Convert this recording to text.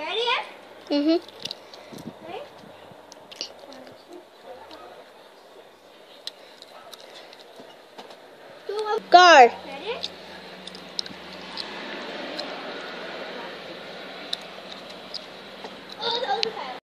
ready? Mm-hmm. Go. Ready?